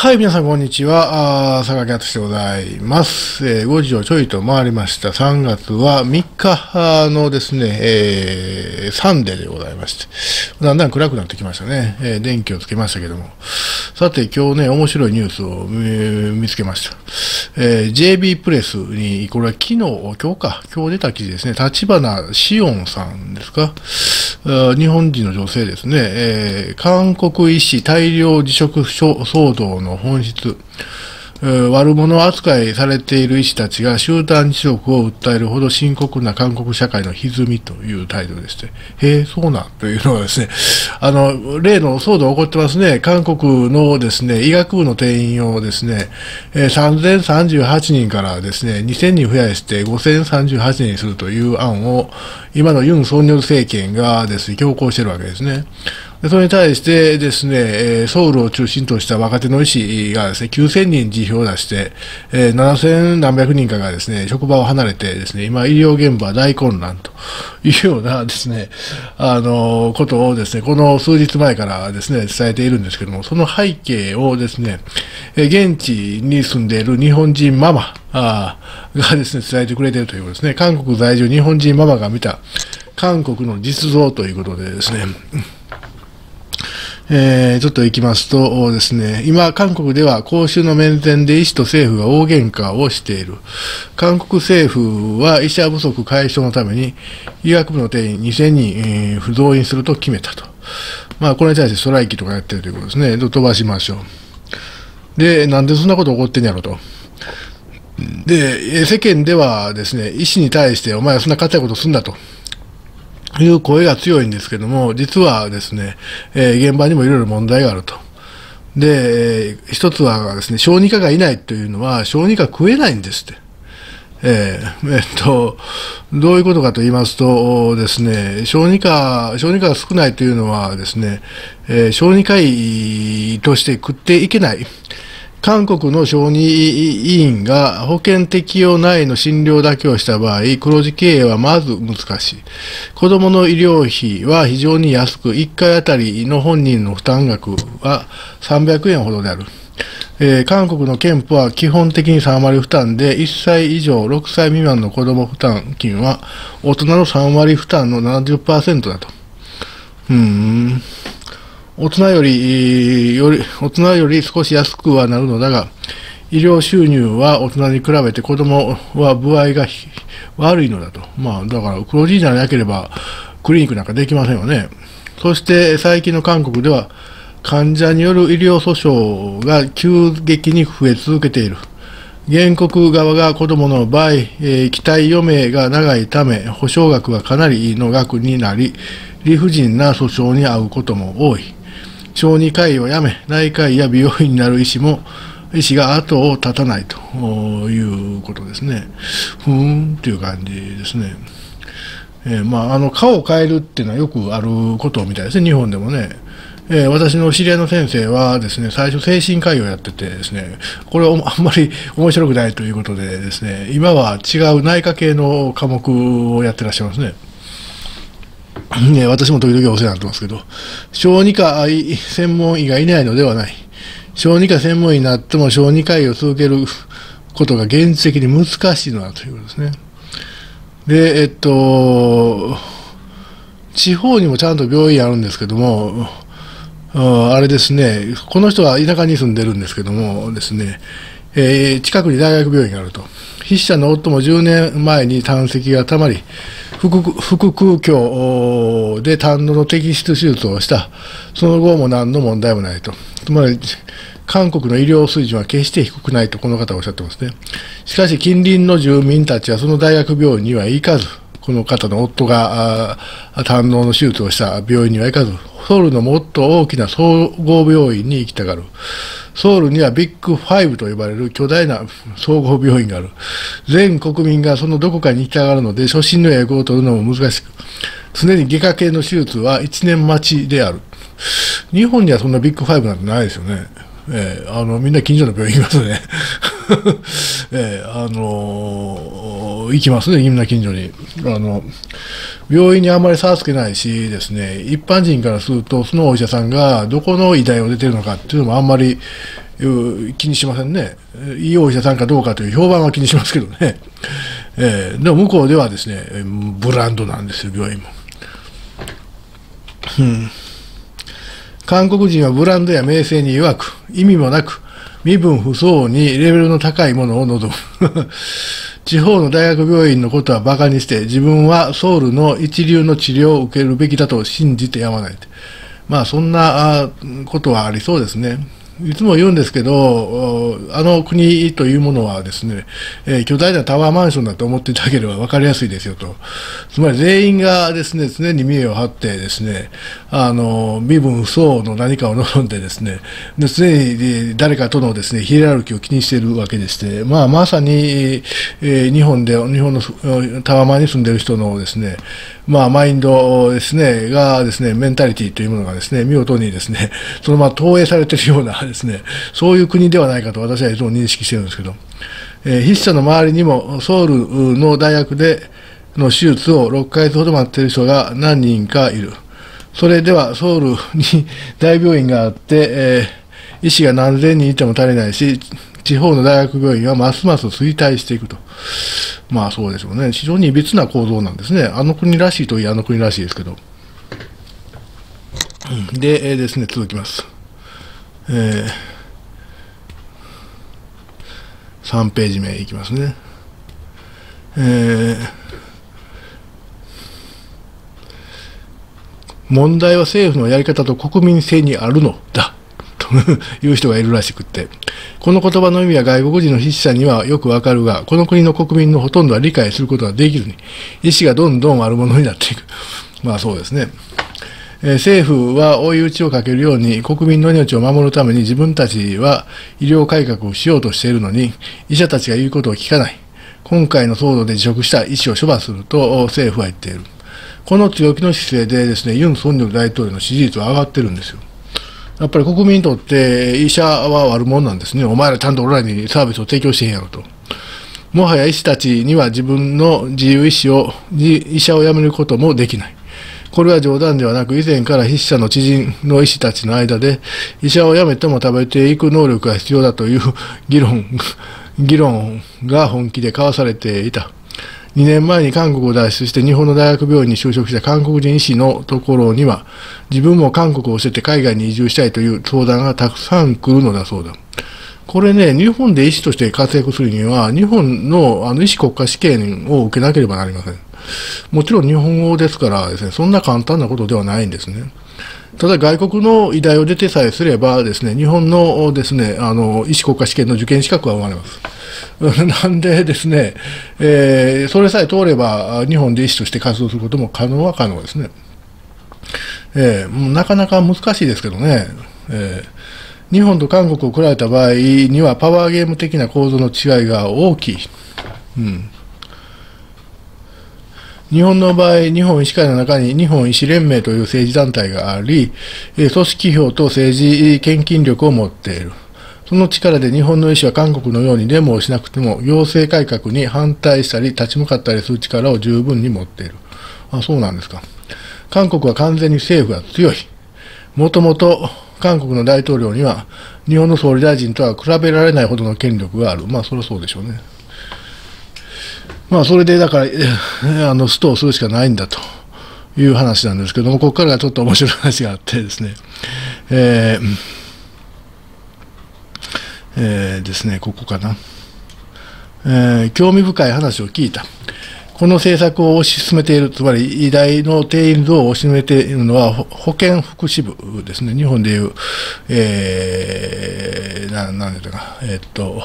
はい、皆さん、こんにちは。あ坂木敦でございます。えー、5時をちょいと回りました。3月は3日のですね、えー、サンデーでございまして、だんだん暗くなってきましたね。えー、電気をつけましたけども。さて、今日ね、面白いニュースを、見つけました。えー、JB プレスに、これは昨日、今日か、今日出た記事ですね、立花志音さんですか。日本人の女性ですね、えー、韓国医師大量辞職騒動の本質、悪者扱いされている医師たちが集団辞職を訴えるほど深刻な韓国社会の歪みというタイトルでして、へえ、そうなんというのはですね、あの、例の騒動起こってますね、韓国のですね、医学部の定員をですね、3038人からですね、2000人増やして5038人にするという案を、今のユン・ソンニョル政権がですね、強行してるわけですね。それに対してですね、ソウルを中心とした若手の医師がですね、9000人辞表を出して、7000何百人かがですね、職場を離れてですね、今医療現場大混乱というようなですね、あの、ことをですね、この数日前からですね、伝えているんですけども、その背景をですね、現地に住んでいる日本人ママがですね、伝えてくれているということですね、韓国在住日本人ママが見た韓国の実像ということでですね、えー、ちょっと行きますとですね、今、韓国では公衆の面前で医師と政府が大喧嘩をしている。韓国政府は医者不足解消のために医学部の定員2000人、えー、不動員すると決めたと。まあ、これに対してストライキとかやってるということですね。飛ばしましょう。で、なんでそんなこと起こってんやろと。で、世間ではですね、医師に対してお前はそんな硬いことすんだと。いう声が強いんですけども、実はですね、えー、現場にもいろいろ問題があると。で、えー、一つはですね、小児科がいないというのは、小児科食えないんですって。えー、えっと、どういうことかと言いますとですね、小児科、小児科が少ないというのはですね、えー、小児科医として食っていけない。韓国の小児委員が保険適用内の診療だけをした場合、黒字経営はまず難しい。子供の医療費は非常に安く、1回あたりの本人の負担額は300円ほどである。えー、韓国の憲法は基本的に3割負担で、1歳以上6歳未満の子供負担金は大人の3割負担の70%だと。うん。大人より、より、大人より少し安くはなるのだが、医療収入は大人に比べて子供は具合が悪いのだと。まあ、だから黒字じゃなければクリニックなんかできませんよね。そして最近の韓国では患者による医療訴訟が急激に増え続けている。原告側が子供の場合、えー、期待余命が長いため、保証額はかなりの額になり、理不尽な訴訟に遭うことも多い。小児科医を辞め、内科医や美容院になる医師も、医師が後を絶たないということですね。ふーんっていう感じですね。えー、まあ、あの、顔を変えるっていうのはよくあることみたいですね、日本でもね。えー、私の知り合いの先生はですね、最初精神科医をやっててですね、これはあんまり面白くないということでですね、今は違う内科系の科目をやってらっしゃいますね。ね、私も時々お世話になってますけど、小児科専門医がいないのではない。小児科専門医になっても小児科医を続けることが現実的に難しいのだということですね。で、えっと、地方にもちゃんと病院あるんですけども、あれですね、この人は田舎に住んでるんですけどもですね、えー、近くに大学病院があると。筆者の夫も10年前に胆石がたまり、腹腔鏡で胆のの摘出手術をした。その後も何の問題もないと。つまり、韓国の医療水準は決して低くないとこの方はおっしゃってますね。しかし近隣の住民たちはその大学病院には行かず、この方の夫が胆のの手術をした病院には行かず、ソウルのもっと大きな総合病院に行きたがる。ソウルにはビッグファイブと呼ばれる巨大な総合病院がある。全国民がそのどこかに行きたがるので、初診の英語を取るのも難しく、常に外科系の手術は1年待ちである。日本にはそんなビッグファイブなんてないですよね。えー、あの、みんな近所の病院行きますね。えー、あのー、行きますね、みんな近所に。あの、病院にあんまり差はつけないしですね、一般人からすると、そのお医者さんがどこの医大を出てるのかっていうのもあんまり、気にしませんね。いいお医者さんかどうかという評判は気にしますけどね。えー、でも向こうではですね、ブランドなんですよ、病院も。うん、韓国人はブランドや名声に弱く、意味もなく、身分不相応にレベルの高いものを望む。地方の大学病院のことは馬鹿にして、自分はソウルの一流の治療を受けるべきだと信じてやまない。まあ、そんなことはありそうですね。いつも言うんですけど、あの国というものはですね、えー、巨大なタワーマンションだと思っていただければ分かりやすいですよと。つまり全員がですね、常に見栄を張ってですね、あの、身分不相応の何かを望んでですね、で常に誰かとのですね、ヒエラルキーを気にしているわけでして、まあ、まさに、えー、日本で、日本のタワーマンに住んでいる人のですね、まあ、マインドですね、がですね、メンタリティというものがですね、見事にですね、そのまま投影されているようなですね、そういう国ではないかと私はいつも認識してるんですけど、えー、筆者の周りにもソウルの大学での手術を6ヶ月ほど待っている人が何人かいる。それではソウルに大病院があって、えー、医師が何千人いても足りないし、地方の大学病院はますます衰退していくと。まあそうでしょうね。非常にいびつな構造なんですね。あの国らしいといえあの国らしいですけど。で、えー、ですね、続きます。えー、3ページ目いきますね。えー、問題は政府のやり方と国民性にあるのだ。という人がいるらしくって、この言葉の意味は外国人の筆者にはよくわかるが、この国の国民のほとんどは理解することができずに、意思がどんどん悪者になっていく。まあそうですね。政府は追い打ちをかけるように国民の命を守るために自分たちは医療改革をしようとしているのに医者たちが言うことを聞かない。今回の騒動で辞職した医師を処罰すると政府は言っている。この強気の姿勢でですね、ユン・ソンニョル大統領の支持率は上がってるんですよ。やっぱり国民にとって医者は悪者なんですね。お前らちゃんと俺らにサービスを提供してへんやろと。もはや医師たちには自分の自由意志を、医者を辞めることもできない。これは冗談ではなく、以前から筆者の知人の医師たちの間で、医者を辞めても食べていく能力が必要だという議論、議論が本気で交わされていた。2年前に韓国を脱出して日本の大学病院に就職した韓国人医師のところには、自分も韓国を捨てて海外に移住したいという相談がたくさん来るのだそうだ。これね、日本で医師として活躍するには、日本のあの医師国家試験を受けなければなりません。もちろん日本語ですからですね、そんな簡単なことではないんですね。ただ外国の医大を出てさえすればですね、日本のですね、あの、医師国家試験の受験資格は生まれます。なんでですね、えー、それさえ通れば、日本で医師として活動することも可能は可能ですね。えー、なかなか難しいですけどね、えー、日本と韓国を比べた場合には、パワーゲーム的な構造の違いが大きい。うん日本の場合、日本医師会の中に日本医師連盟という政治団体があり、組織票と政治献金力を持っている。その力で日本の医師は韓国のようにデモをしなくても、行政改革に反対したり、立ち向かったりする力を十分に持っている。あ、そうなんですか。韓国は完全に政府が強い。もともと韓国の大統領には、日本の総理大臣とは比べられないほどの権力がある。まあ、それはそうでしょうね。まあ、それでだから、あの、ストをするしかないんだと。いう話なんですけども、ここからがちょっと面白い話があってですね、えーえー、ですね、ここかな、えー、興味深い話を聞いた。この政策を推し進めている、つまり医大の定員増を推し進めているのは保健福祉部ですね。日本でいう、えー、ななんでか、えー、っと、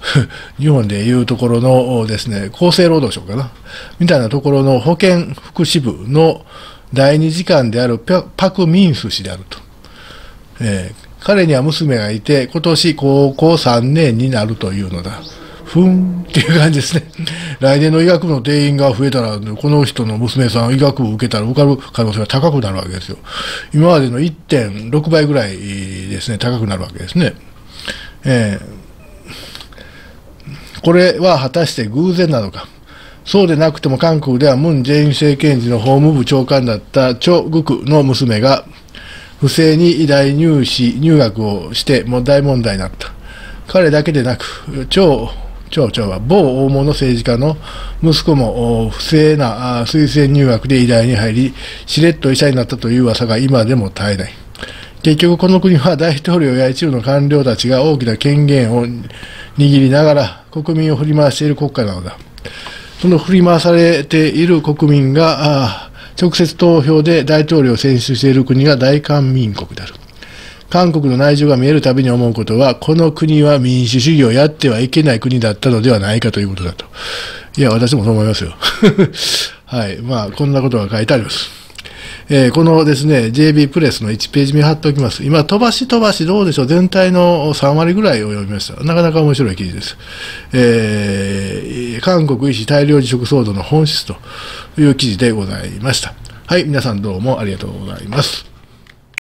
日本でいうところのですね、厚生労働省かな？みたいなところの保健福祉部の第二次官であるパク・ミンス氏であると。えー彼には娘がいて、今年高校3年になるというのだ。ふんっていう感じですね。来年の医学部の定員が増えたら、この人の娘さん医学部受けたら受かる可能性が高くなるわけですよ。今までの1.6倍ぐらいですね、高くなるわけですね。えー、これは果たして偶然なのか。そうでなくても韓国ではムン・ジェイン政権時の法務部長官だったチョ・グクの娘が不正に医大入試、入学をしても大問題になった。彼だけでなく、超、町長は某大物政治家の息子も不正な推薦入学で医大に入り、しれっと医者になったという噂が今でも絶えない。結局この国は大統領や一部の官僚たちが大きな権限を握りながら国民を振り回している国家なのだ。その振り回されている国民が直接投票で大統領を選出している国が大韓民国である。韓国の内情が見えるたびに思うことは、この国は民主主義をやってはいけない国だったのではないかということだと。いや、私もそう思いますよ。はい。まあ、こんなことが書いてあります。えー、このですね、JB プレスの1ページ目貼っておきます。今、飛ばし飛ばしどうでしょう？全体の3割ぐらいを読みました。なかなか面白い記事です。えー、韓国医師大量辞職騒動の本質という記事でございました。はい、皆さんどうもありがとうございます。